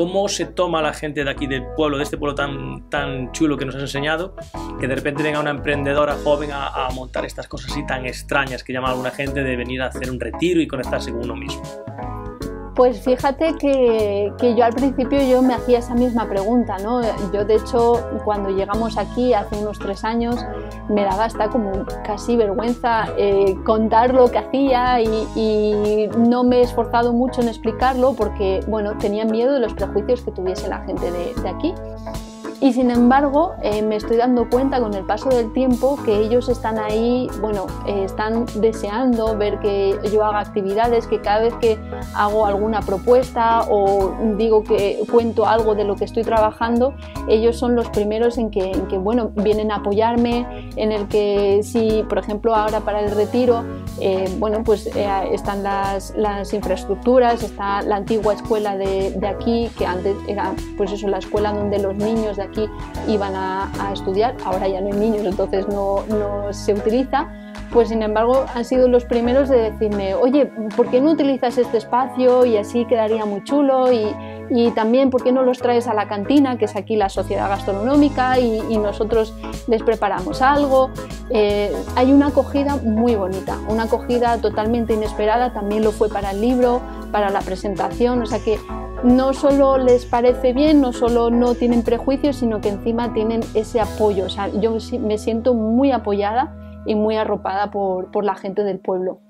¿Cómo se toma la gente de aquí del pueblo, de este pueblo tan, tan chulo que nos has enseñado, que de repente venga una emprendedora joven a, montar estas cosas así tan extrañas que llama a alguna gente de venir a hacer un retiro y conectarse con uno mismo? Pues fíjate que, yo al principio yo me hacía esa misma pregunta, ¿no? Yo de hecho cuando llegamos aquí hace unos tres años me daba hasta como casi vergüenza eh, contar lo que hacía y, no me he esforzado mucho en explicarlo porque, bueno, tenía miedo de los prejuicios que tuviese la gente de aquí. Y sin embargo, eh, me estoy dando cuenta con el paso del tiempo que ellos están ahí, bueno, eh, están deseando ver que yo haga actividades, que cada vez que hago alguna propuesta o digo que cuento algo de lo que estoy trabajando, ellos son los primeros en que, en que bueno, vienen a apoyarme, en el que si, por ejemplo, ahora para el retiro, eh, bueno, pues están las, las, infraestructuras, está la antigua escuela de, de, aquí, que antes era, pues eso, la escuela donde los niños de aquí iban a, estudiar, ahora ya no hay niños, entonces no, no se utiliza, pues sin embargo han sido los primeros de decirme, oye, ¿por qué no utilizas este espacio y así quedaría muy chulo? Y, y también, ¿por qué no los traes a la cantina, que es aquí la sociedad gastronómica, y, nosotros les preparamos algo? Eh, hay una acogida muy bonita, una acogida totalmente inesperada, también lo fue para el libro, para la presentación, o sea que no solo les parece bien, no solo no tienen prejuicios, sino que encima tienen ese apoyo. O sea, yo me siento muy apoyada y muy arropada por, por la gente del pueblo.